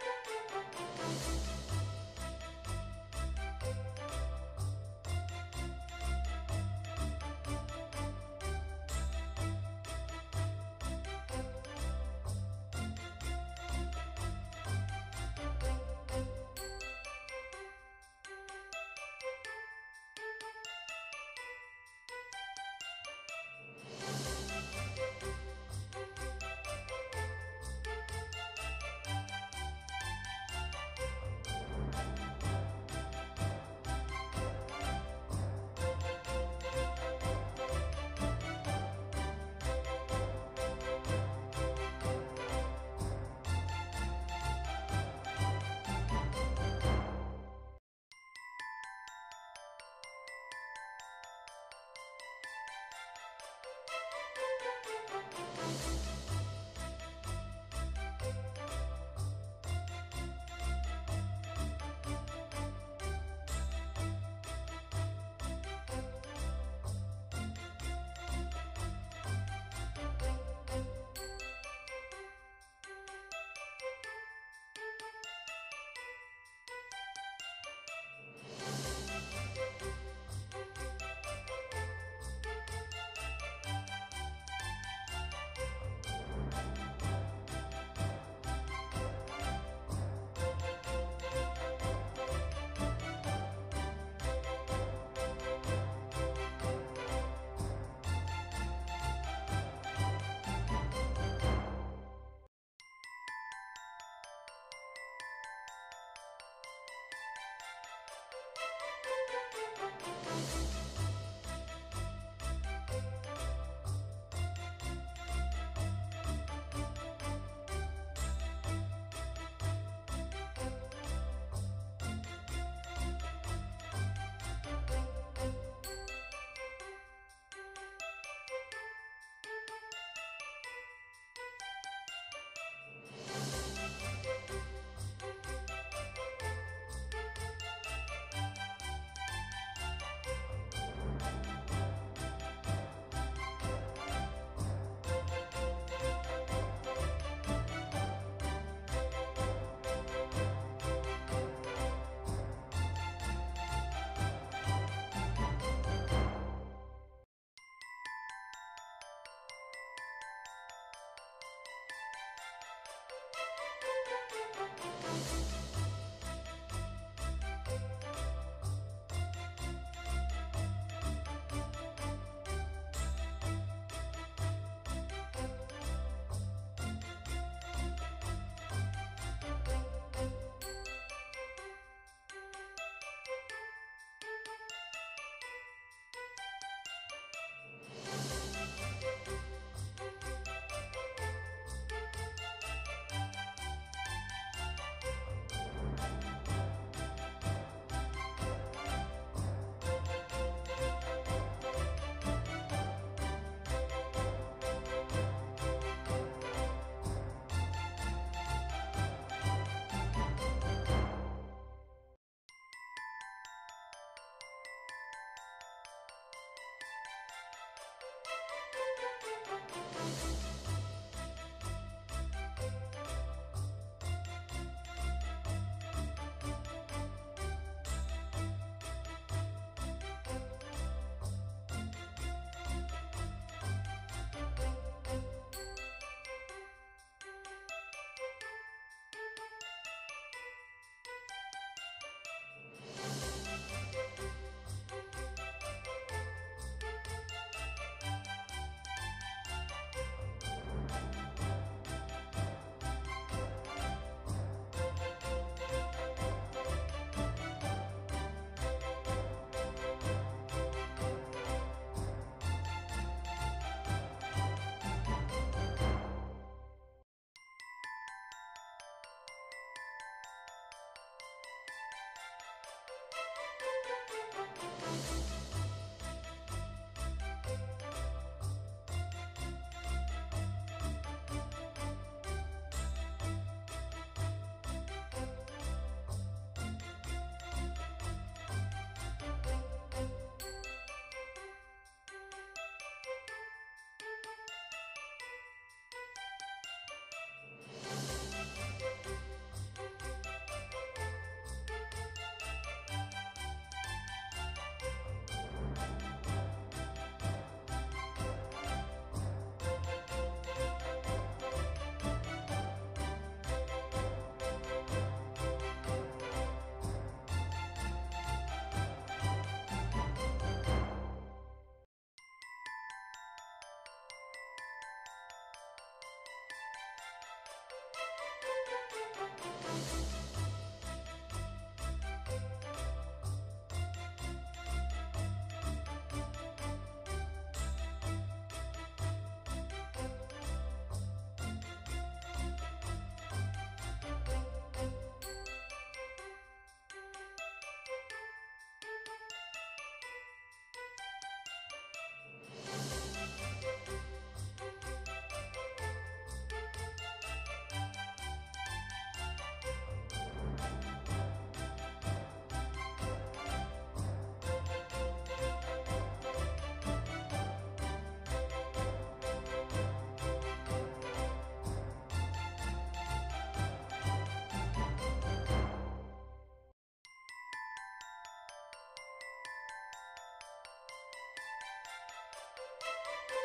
Música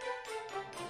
Música